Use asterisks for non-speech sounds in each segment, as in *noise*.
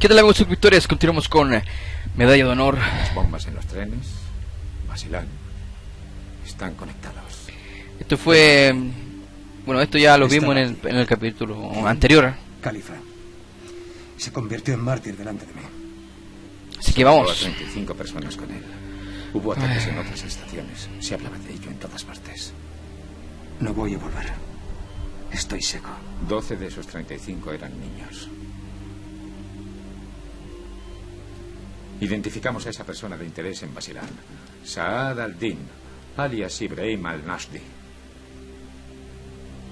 ¿Qué tal amigos suscriptores? Continuamos con eh, Medalla de Honor. Las bombas en los trenes, Basilán, están conectados. Esto fue... Bueno, esto ya lo vimos en el, en el capítulo anterior. Califa. Se convirtió en mártir delante de mí. Así que vamos. 35 personas con él. Hubo ataques en otras estaciones. Se hablaba de ello en todas partes. No voy a volver. Estoy seco. 12 de esos 35 eran niños. Identificamos a esa persona de interés en Basilán. Saad al-Din, alias Ibrahim al-Nashdi.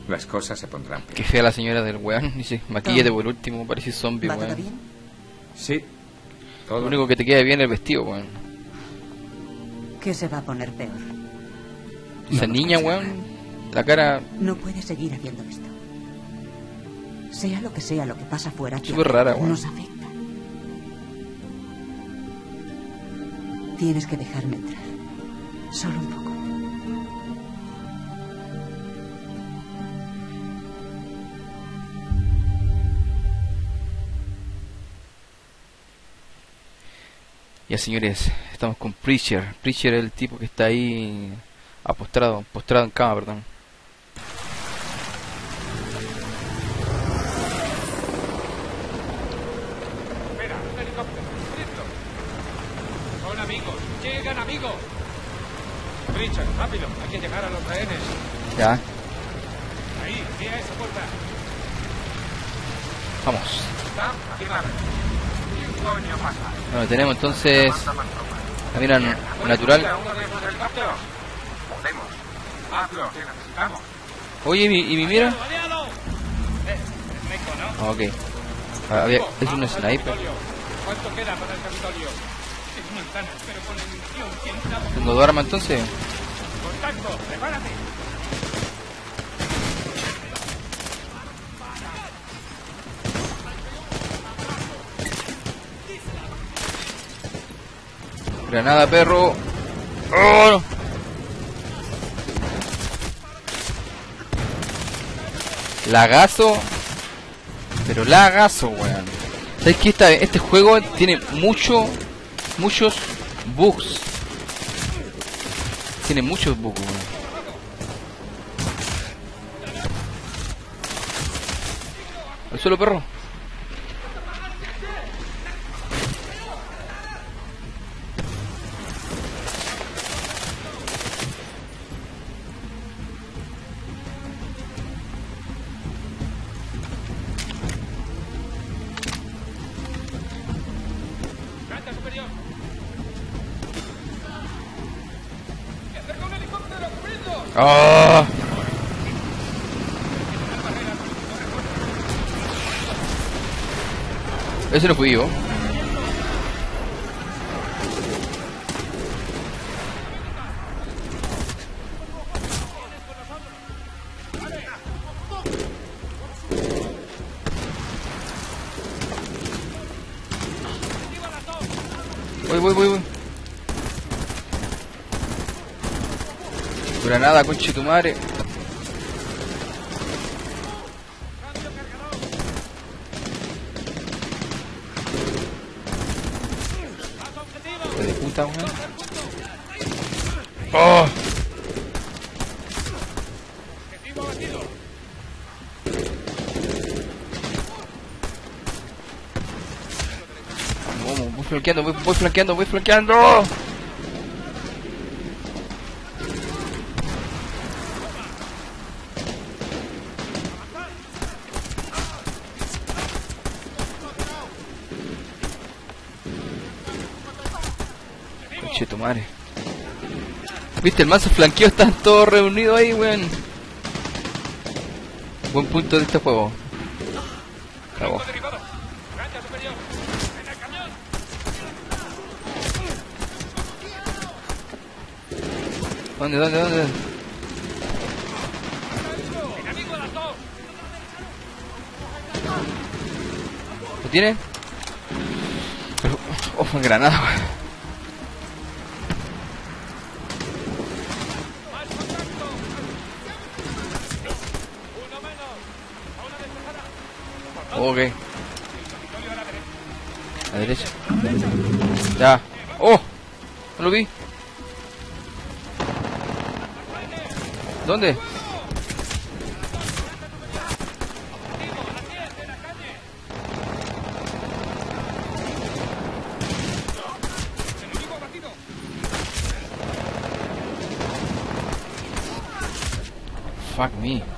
Las cosas se pondrán Qué peor. fea la señora del weón. *laughs* Dice, maquillate por último, parece zombie, ¿Va todo weón. bien? Sí. Todo Lo único que te queda bien es el vestido, weón. ¿Qué se va a poner peor? Esa No, niña, weón. La cara No puede seguir haciendo esto. Sea lo que sea lo que pasa fuera, Súper rara, weón. nos afecta. Tienes que dejarme entrar. Solo un poco. Ya señores, estamos con Preacher. Preacher es el tipo que está ahí apostrado, postrado en cama, perdón. Que llegar a los rehenes. Ya, Ahí, vea esa puerta. vamos. Bueno, tenemos entonces la mira natural. Oye, ¿y mi, y mi mira? Es Meco, ¿no? Ok. Ah, había- es un sniper. ¿Cuánto queda para el Capitolio? Es manzana, pero con. Tengo dos armas entonces. Contacto, prepárate. Granada, perro. ¡Oh! Lagazo. Pero lagazo, weón. ¿Sabes que esta- este juego tiene mucho, muchos bugs? Tiene muchos weón. Al suelo, perro. ¡Ah! Ese no fui yo. Voy, voy, voy, voy. Granada, conche tu madre. De puta, weón. ¡Oh! Vamos, voy flanqueando, voy, voy flanqueando, voy flanqueando. Tu madre. Viste, el mazo flanqueo están todos reunidos ahí, weón. Buen punto de este juego. ¿Dónde, dónde, dónde? ¿Lo tiene? Oh, granada, weón. Más contacto. Uno menos. Zona despejada. Ok. Capitolio a la derecha. Ya. ¡Oh! No lo vi. ¿Dónde? Fuck me.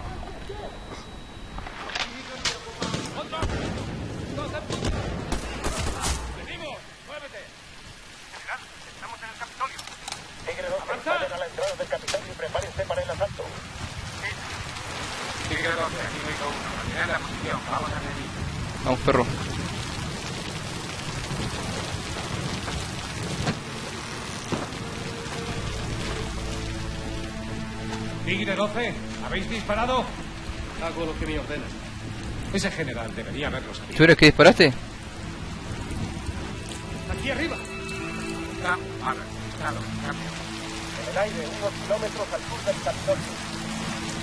Tigre 12, ¿habéis disparado? Hago lo que me ordenan. Ese general debería haberlo sabido. ¿Tú eres que disparaste? ¡Aquí arriba! Ah, ahora, claro. En el aire, unos kilómetros al sur del Capitolio.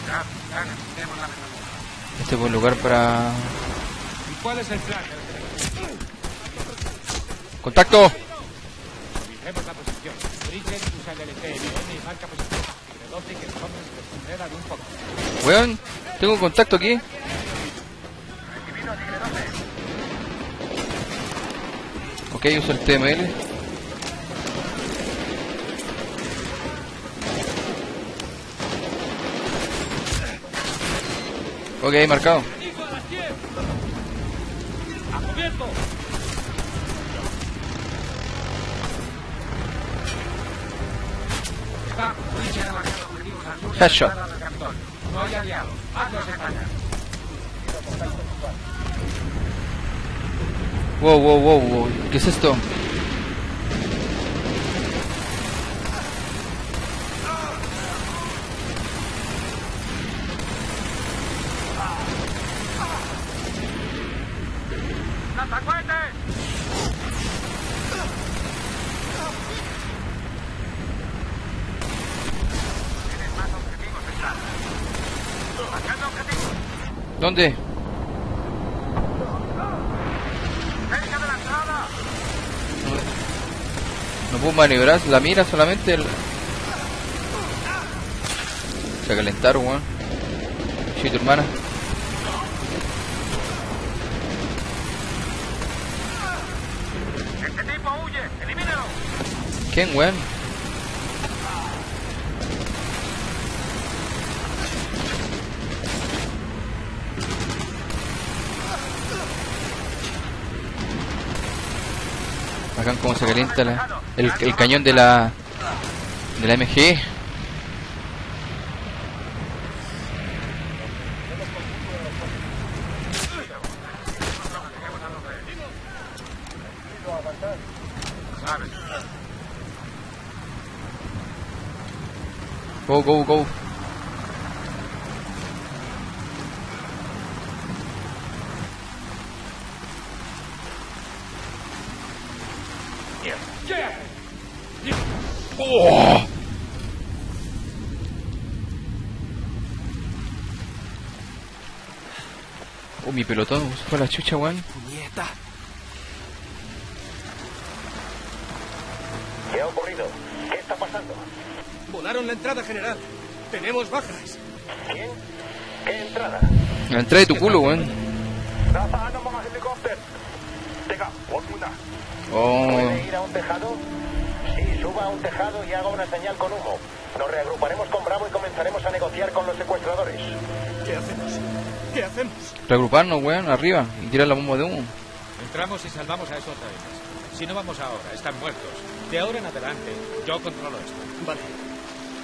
Ya, gana, tenemos la mejor. Este es buen lugar para... ¿Y cuál es el plan? ¡Contacto! Fijemos la posición. Bridget usa el LTM y marca posición. Weón, tengo un contacto aquí. Ok, uso el TML. Ok, marcado. Españar. Wow, wow, wow, wow. ¿Qué es esto? ¿Dónde? No puedo maniobrar la mira solamente. El... Se calentaron, weón. Sí, tu hermana. ¡Este tipo huye! ¡Elimínalo! ¿Quién, weón? Como se calienta la- el, el cañón de la de la MG. Go, go, go. ¡Oh! Oh, mi pelotón se fue a la chucha, weón. ¿Qué ha ocurrido? ¿Qué está pasando? Volaron la entrada general. Tenemos bajas. ¿Quién? ¿Qué entrada? La entrada de tu culo, weón. Nada, no más helicóptero. Venga, una. Oh, ¿Puede ir a un tejado? Suba a un tejado y haga una señal con humo. Nos reagruparemos con Bravo y comenzaremos a negociar con los secuestradores. ¿Qué hacemos? ¿Qué hacemos? reagruparnos, weón, arriba y tirar la bomba de humo. Entramos y salvamos a esos rehenes. Si no vamos ahora, están muertos. De ahora en adelante, yo controlo esto. Vale.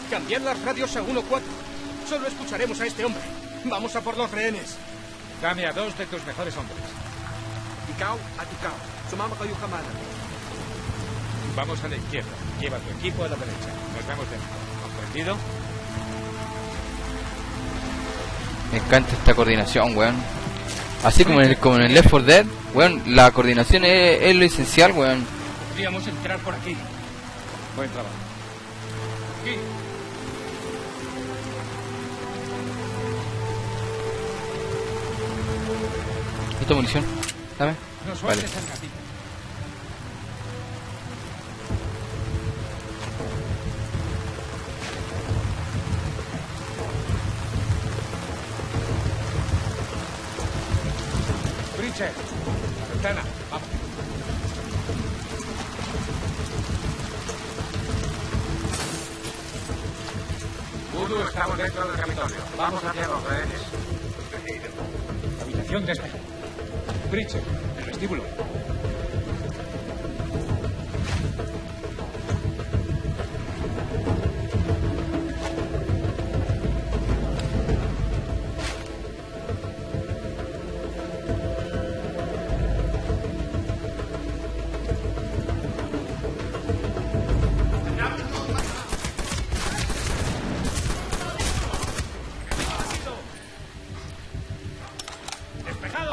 Cambiar las radios a 1-4. Solo escucharemos a este hombre. Vamos a por los rehenes. Dame a dos de tus mejores hombres. Ticao a Ticao. Sumamos a Yucamana. Vamos a la izquierda. Lleva tu equipo a la derecha. Nos vemos dentro. ¿Comprendido? Me encanta esta coordinación, weón. Así como en el, como en el Left 4 Dead, weón, la coordinación es, es lo esencial, weón. Podríamos entrar por aquí. Buen trabajo. Aquí. Esta munición, ¿sabes? No Vale. sueltes el gatito. Pritchard, la ventana. Vamos. Voodoo, estamos dentro del Capitolio. Vamos hacia los rehenes. Habitación despejada. Pritchard, el vestíbulo.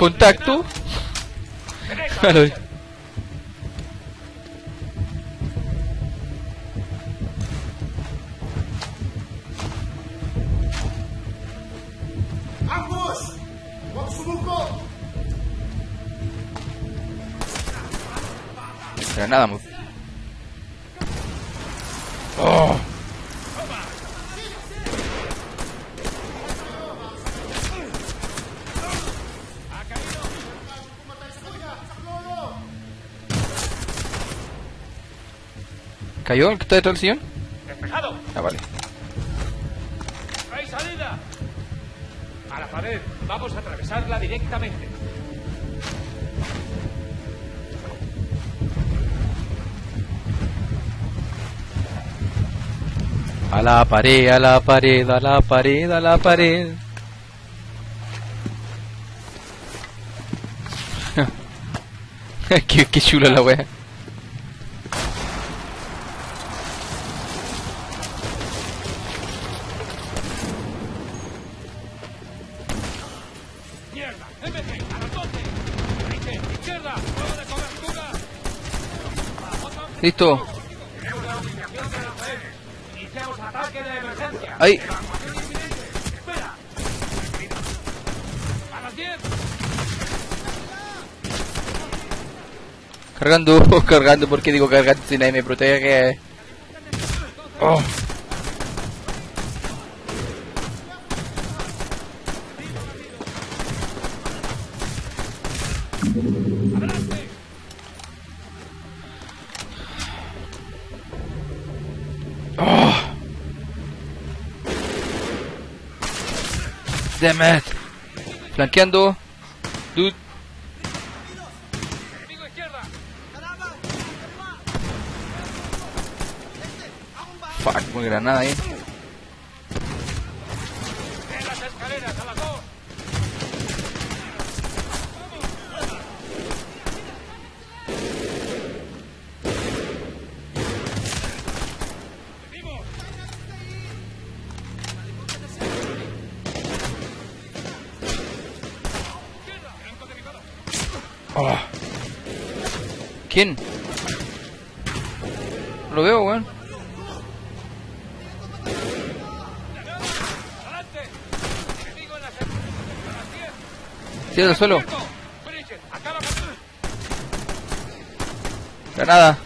Contacto. Granada ¿Cayó el que está detrás del sillón? ¡Despejado! Ah, vale. ¡Hay salida! A la pared. Vamos a atravesarla directamente. A la pared, a la pared, a la pared, a la pared. *laughs* qué, qué chulo la wea. Listo. Ahí. ¡Espera! ¡A las 10! Cargando, *laughs* cargando, ¿por qué digo cargando si nadie me protege? Oh. Damn it. Flanqueando. Dude. Fuck, muy granada ahí. ¡En Oh. ¿Quién? Lo veo, weón. ¡Adelante! ¡Enemigo en las escaleras! ¡A las 10! Tira al suelo. Granada.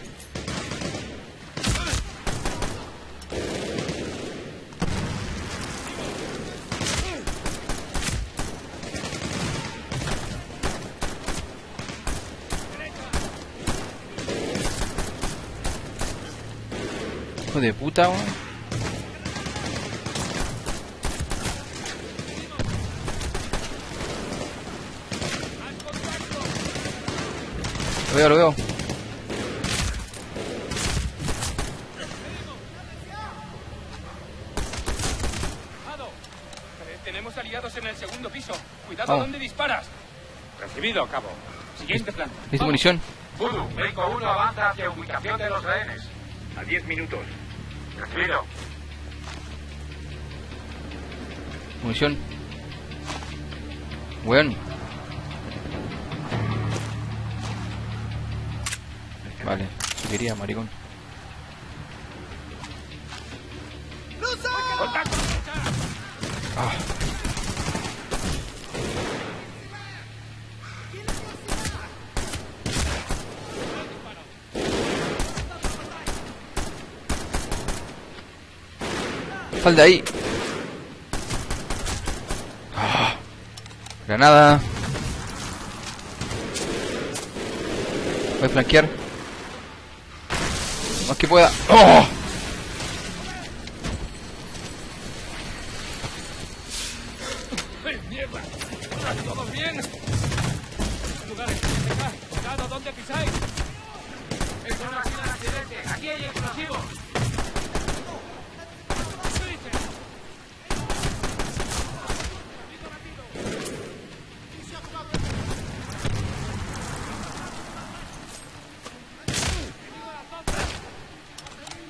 De puta, weón. Lo veo, lo veo. Tenemos aliados en el segundo piso. Cuidado Vamos. donde disparas. Recibido, cabo. Siguiente plan. ¿Listo Vamos. munición? Voodoo, Médico 1 avanza hacia ubicación de los rehenes. A 10 minutos. Munición. Weón. Vale, quería, maricón. sal de ahí. Ah, granada. Voy a flanquear. Más que pueda. ¡Oh!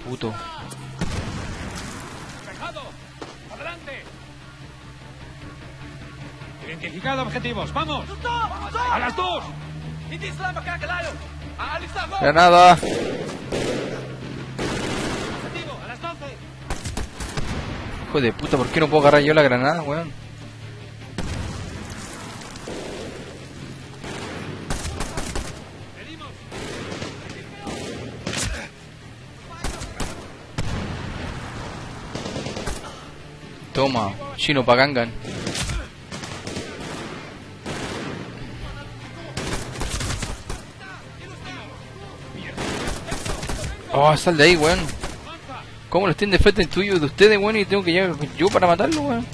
Puto. ¡Despejado! ¡Adelante! Identificado objetivos. ¡Vamos! ¡A las dos! Granada. ¡Objetivo! ¡A las doce! Hijo de puta, ¿por qué no puedo agarrar yo la granada, weón? Toma, chino pagangan. Oh, sal de ahí, weón. ¿Cómo los tienen de frente en tuyo de ustedes, weón? Y tengo que llegar yo para matarlo, weón.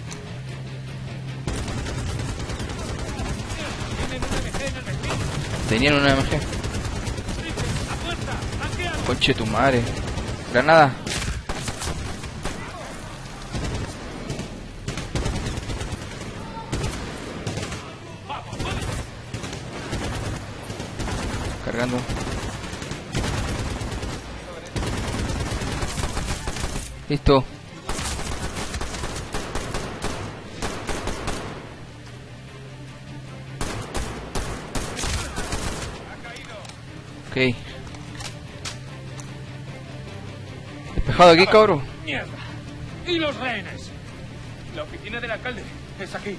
Tenían una MG. Conche tu madre. Granada. Cargando. Listo. Ok. Despejado aquí, cabrón. ¡Mierda! ¿Y los rehenes? La oficina del alcalde es aquí.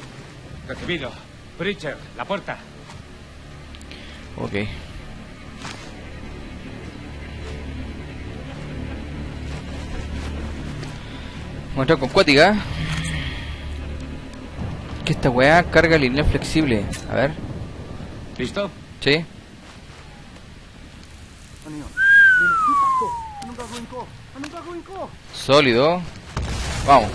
Recibido. Bridger, la puerta. Ok. Vamos a entrar con cuática. Que esta weá carga línea flexible. A ver. ¿Listo? Sí. Sólido. Vamos.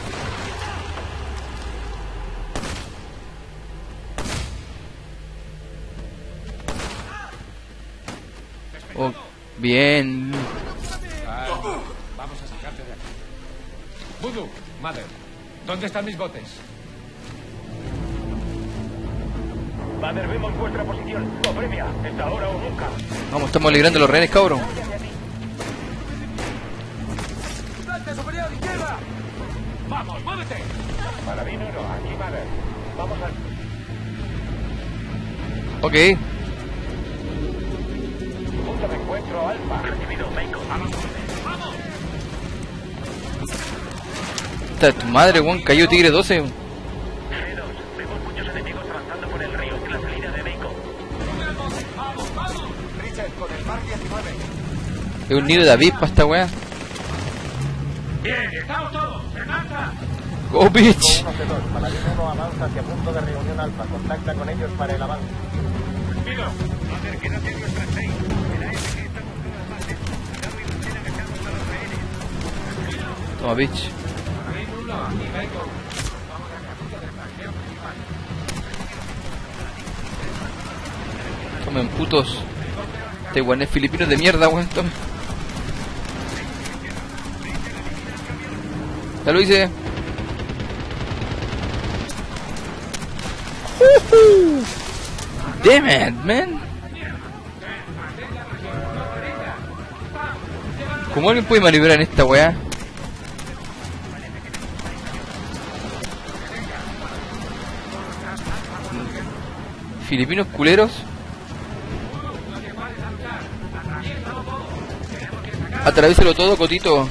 Oh, bien. Vamos a sacarte de aquí. Voodoo, Mother, ¿dónde están mis botes? Vader, vemos vuestra posición. Copremia, es ahora o nunca. Vamos, estamos librando los rehenes, cabrón. ¡Vamos, muévete! Paladino, no, aquí Vader. Vamos al... Ok. Punto de encuentro Alfa. Recibido, Bacon. Vamos, ¡Vamos! Esta tu madre, weón. Cayó Tigre 12. G2, vemos muchos enemigos avanzando por el río en la salida de Bacon. ¡Vamos, vamos! Richard, con el Mark 19. Es un nido de avispa esta weá. ¡Bien, estamos todos! Go, bitch. 1C2, Paladino 1 avanza hacia punto de reunión. Contacta con ellos para el avance. Toma, bitch. Ahí, Bruno, aquí, Bacon. Tomen putos. Este weón es filipino de mierda, weón. Tomen. Ya lo hice. Damn it, man. ¿Cómo alguien puede maniobrar en esta weá? Filipinos culeros. Atraviéselo todo, Cotito.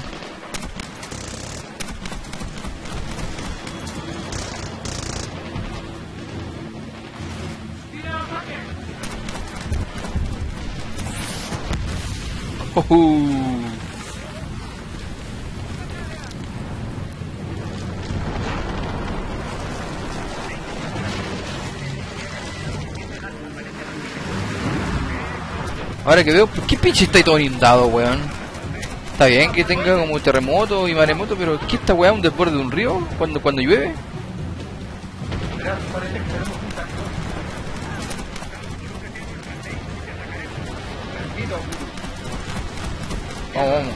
Ujú. Ahora que veo, ¿por qué pinche está ahí todo inundado, weón? Está bien que tenga como terremoto y maremoto, pero ¿qué esta weá un desborde de un río cuando cuando llueve? Vamos, vamos.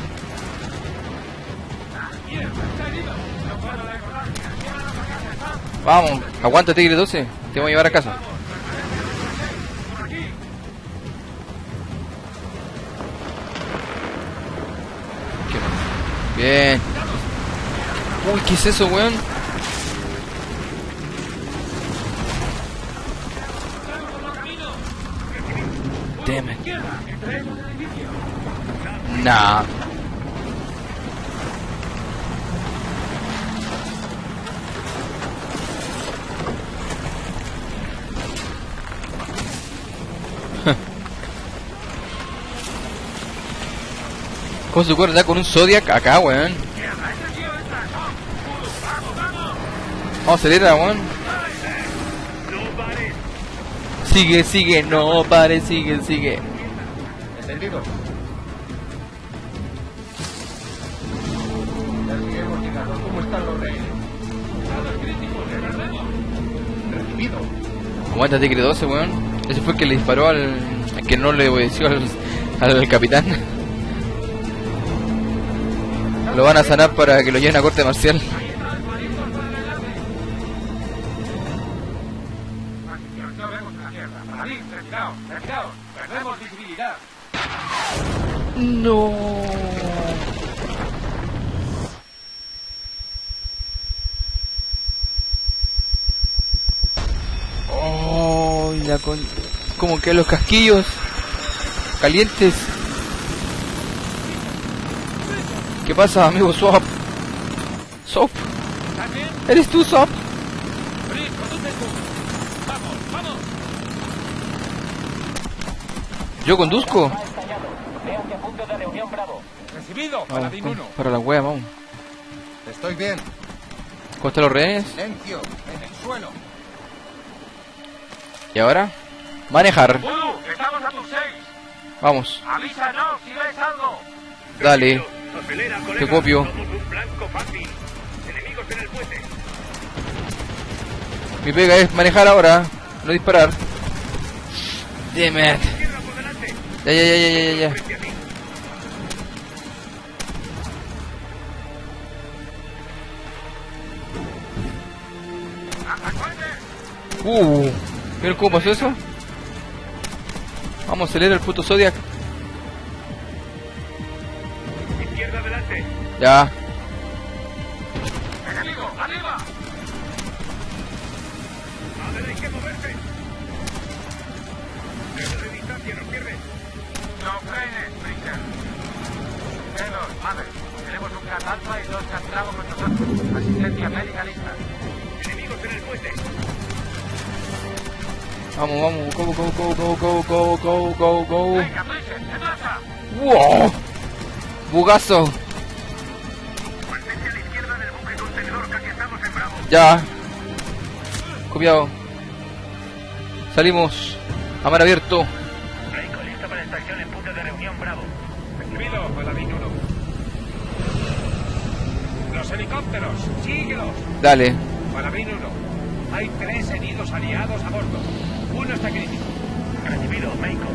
Vamos, aguanta Tigre 12, te voy a llevar a casa. Bien. Uy, ¿qué es eso, weón? Damn it. Nah. ¿Cómo se acuerda con un Zodiac acá, weón? Vamos, acelera, weón. Sigue, sigue, no pare, sigue, sigue. ¿Entendido? ¿Cómo están los. Aguanta Tigre 12, weón. Ese fue el que le disparó al que no le obedeció al, al capitán. Lo van a sanar para que lo lleven a corte marcial. No. Oh, la con... Como que los casquillos calientes. ¿Qué pasa, amigo Swap? Swap, ¿Estás bien? ¿eres tú, vamos. Yo conduzco. Recibido, Vamos, con- 1. para la wea, vamos. Estoy bien. ¿Cómo están los rehenes? Silencio. En el suelo. ¿Y ahora? Manejar. ¡Uh! Estamos a tus 6. Vamos, Avísanos si ves algo. dale. Acelera, Te copio. Mi pega es manejar ahora, no disparar. Damn it. Ya, ya, ya, ya, ya, ya. A. Uh, ¿vieron cómo pasó eso? Vamos, acelera el puto Zodiac. Adelante. Ya. Enemigo, arriba. A ver, hay que moverse. Pierde de distancia, no pierdes. No frenes. Celos, madre. Tenemos un cat alfa y dos cat con nosotros. Asistencia médica lista. Enemigos en el puente. Vamos, vamos, go, go, go, go, go, go, go, go, go. Venga, Bridger, en marcha. ¡Wow! Bugazo. Ya. Copiado. Salimos. A mar abierto. Reiko, listo para extracción en punto de reunión Bravo. Recibido, Paladín 1. Los helicópteros, síguelos. Dale. Paladín 1. Hay tres heridos aliados a bordo. Uno está crítico. Recibido, Meiko.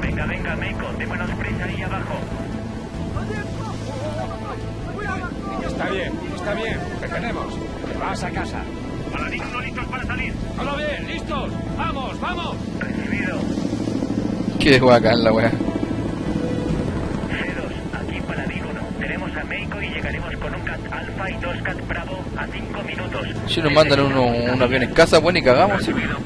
Venga, venga, Meiko, démonos prisa ahí abajo. Está bien, está bien. Te tenemos. Te vas a casa. Paladín, no listos para salir. ¡Todo bien! ¡Listos! ¡Vamos, vamos! Recibido. Qué bacán la wea. C2, aquí Paladín 1. Tenemos a Meiko y llegaremos con un CAT Alfa y dos CAT Bravo a 5 minutos. Si nos mandan uno, un avión en casa, bueno, y cagamos. sí. Recibido,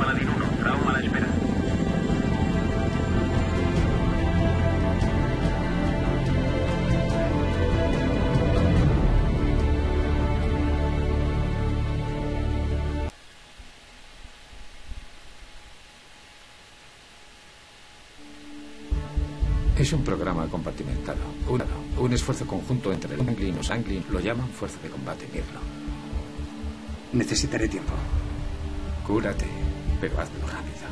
Es un programa compartimentado. Un, un esfuerzo conjunto entre el Anglin y los Anglin lo llaman Fuerza de Combate Mirlo. Necesitaré tiempo. Cúrate, pero hazlo rápido.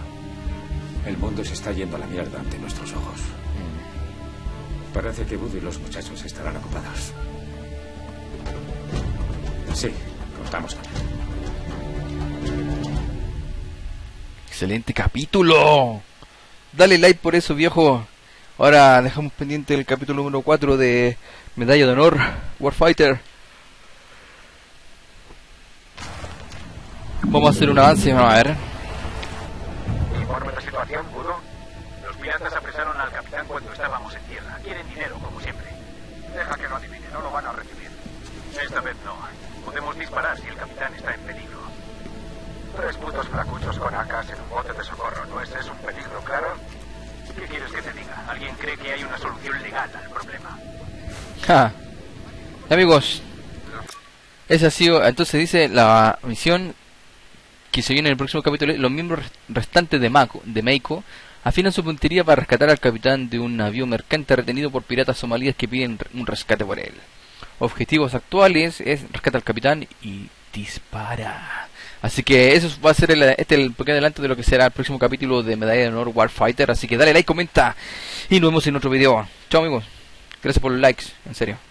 El mundo se está yendo a la mierda ante nuestros ojos. Parece que Woody y los muchachos estarán ocupados. Sí, contamos con él. Excelente capítulo. Dale like por eso, viejo. Ahora dejamos pendiente el capítulo número 4 de Medalla de Honor, Warfighter. Vamos a hacer un avance, vamos a ver. Cree que hay una solución legal al problema? Ja. Amigos, esa ha sido, entonces dice la misión que se viene en el próximo capítulo. Los miembros restantes de Mako, de Meiko afinan su puntería para rescatar al capitán de un navío mercante retenido por piratas somalíes que piden un rescate por él. Objetivos actuales es rescata al capitán y dispara. Así que eso va a ser el, este el pequeño adelanto de lo que será el próximo capítulo de Medalla de Honor Warfighter. Así que dale like, comenta y nos vemos en otro video. Chao amigos. Gracias por los likes, en serio.